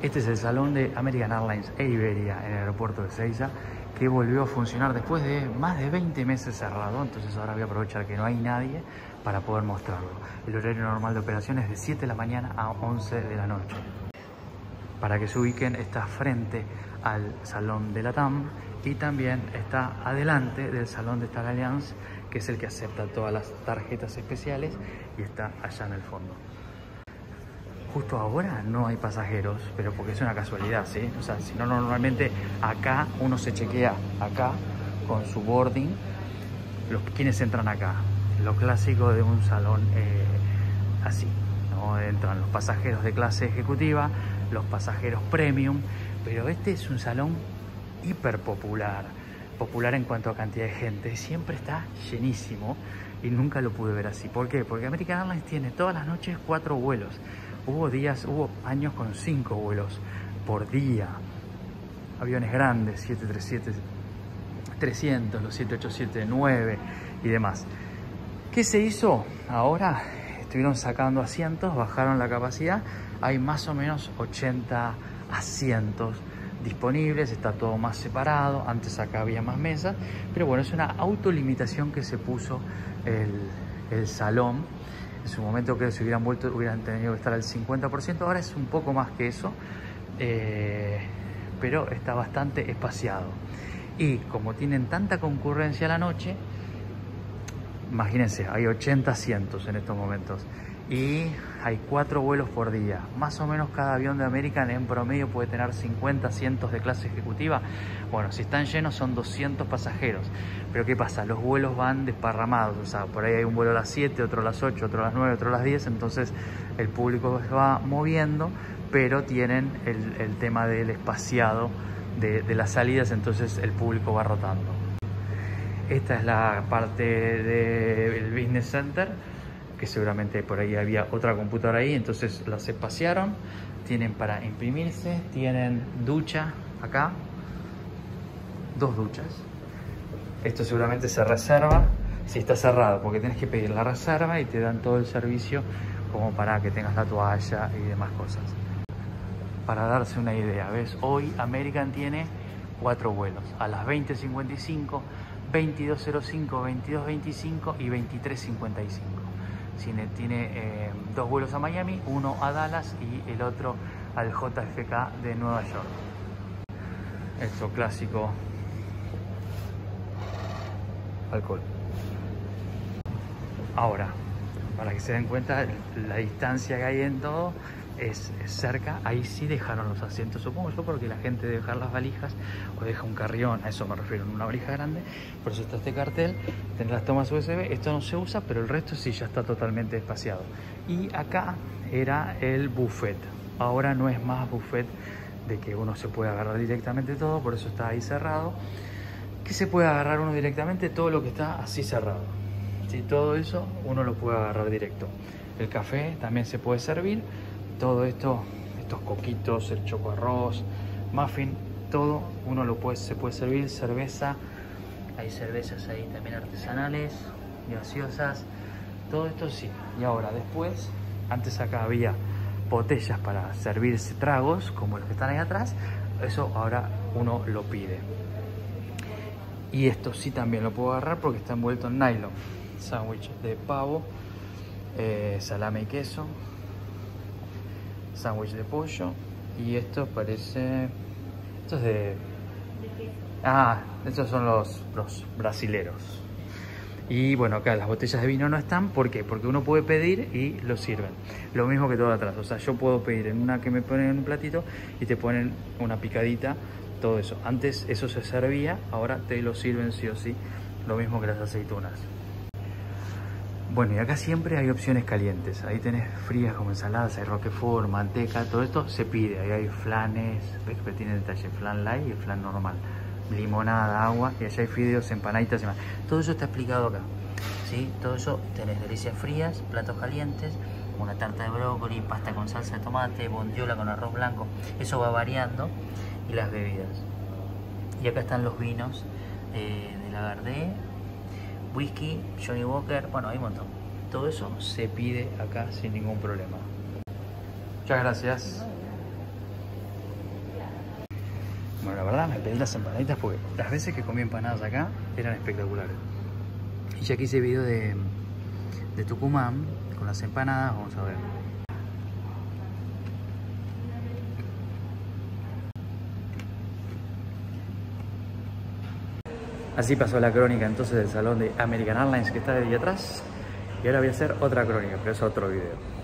Este es el salón de American Airlines e Iberia en el aeropuerto de Seiza que volvió a funcionar después de más de 20 meses cerrado, entonces ahora voy a aprovechar que no hay nadie para poder mostrarlo. El horario normal de operación es de 7 de la mañana a 11 de la noche. Para que se ubiquen, está frente al salón de la TAM y también está adelante del salón de Star Alliance, que es el que acepta todas las tarjetas especiales y está allá en el fondo. Justo ahora no hay pasajeros, pero porque es una casualidad, ¿sí? O sea, si no, normalmente acá uno se chequea acá con su boarding, los quienes entran acá. Lo clásico de un salón eh, así, ¿no? Entran los pasajeros de clase ejecutiva, los pasajeros premium, pero este es un salón hiper popular, popular en cuanto a cantidad de gente, siempre está llenísimo y nunca lo pude ver así. ¿Por qué? Porque American Airlines tiene todas las noches cuatro vuelos. Hubo días, hubo años con cinco vuelos por día. Aviones grandes, 737, 300, los 787, 9 y demás. ¿Qué se hizo? Ahora estuvieron sacando asientos, bajaron la capacidad. Hay más o menos 80 asientos disponibles, está todo más separado, antes acá había más mesas, pero bueno, es una autolimitación que se puso el, el salón. En su momento creo que si hubieran vuelto hubieran tenido que estar al 50%, ahora es un poco más que eso, eh, pero está bastante espaciado. Y como tienen tanta concurrencia la noche, imagínense, hay 80 asientos en estos momentos y hay cuatro vuelos por día. Más o menos cada avión de American en promedio puede tener 50 asientos de clase ejecutiva. Bueno, si están llenos son 200 pasajeros. Pero ¿qué pasa? Los vuelos van desparramados. O sea, por ahí hay un vuelo a las 7, otro a las 8, otro a las 9, otro a las 10. Entonces el público va moviendo, pero tienen el, tema del espaciado de, de las salidas, entonces el público va rotando. Esta es la parte del Business Center que seguramente por ahí había otra computadora ahí, entonces las espaciaron, tienen para imprimirse, tienen ducha acá, dos duchas. Esto seguramente se reserva si está cerrado, porque tienes que pedir la reserva y te dan todo el servicio como para que tengas la toalla y demás cosas. Para darse una idea, ¿ves? Hoy American tiene cuatro vuelos, a las 20.55, 22.05, 22.25 y 23.55 tiene eh, dos vuelos a Miami, uno a Dallas y el otro al JFK de Nueva York. Esto clásico alcohol. Ahora, para que se den cuenta la distancia que hay en todo, es, cerca, ahí sí dejaron los asientos, supongo yo, porque la gente debe las valijas o deja un carrión, a eso me refiero, una valija grande, por eso está este cartel, tener las tomas USB, esto no se usa, pero el resto sí ya está totalmente espaciado. Y acá era el buffet, ahora no es más buffet de que uno se puede agarrar directamente todo, por eso está ahí cerrado, que se puede agarrar uno directamente todo lo que está así cerrado. Si todo eso uno lo puede agarrar directo. El café también se puede servir todo esto, estos coquitos, el choco arroz, muffin, todo uno lo puede, se puede servir, cerveza, hay cervezas ahí también artesanales, gaseosas, todo esto sí. Y ahora después, antes acá había botellas para servirse tragos, como los que están ahí atrás, eso ahora uno lo pide. Y esto sí también lo puedo agarrar porque está envuelto en nylon. Sándwich de pavo, eh, salame y queso, sándwich de pollo y esto parece... Esto es de... Ah, estos son los, los brasileros. Y bueno, acá las botellas de vino no están, ¿por qué? Porque uno puede pedir y lo sirven. Lo mismo que todo atrás, o sea, yo puedo pedir en una que me ponen en un platito y te ponen una picadita, todo eso. Antes eso se servía, ahora te lo sirven sí o sí, lo mismo que las aceitunas. Bueno, y acá siempre hay opciones calientes. Ahí tenés frías como ensaladas, hay roquefort, manteca, todo esto se pide. Ahí hay flanes, ves que tiene detalle, flan light y flan normal. Limonada, agua, y allá hay fideos, empanaditas y más. Todo eso está explicado acá. ¿sí? Todo eso tenés delicias frías, platos calientes, una tarta de brócoli, pasta con salsa de tomate, bondiola con arroz blanco. Eso va variando. Y las bebidas. Y acá están los vinos eh, de la Gardé, whisky, Johnny Walker, bueno, hay un montón. Todo eso se pide acá sin ningún problema. Muchas gracias. Bueno, la verdad me pedí las empanaditas porque las veces que comí empanadas acá eran espectaculares. Y ya que hice video de, de Tucumán con las empanadas, vamos a ver. Así pasó la crónica entonces del salón de American Airlines que está de ahí atrás. Y ahora voy a hacer otra crónica, pero es otro video.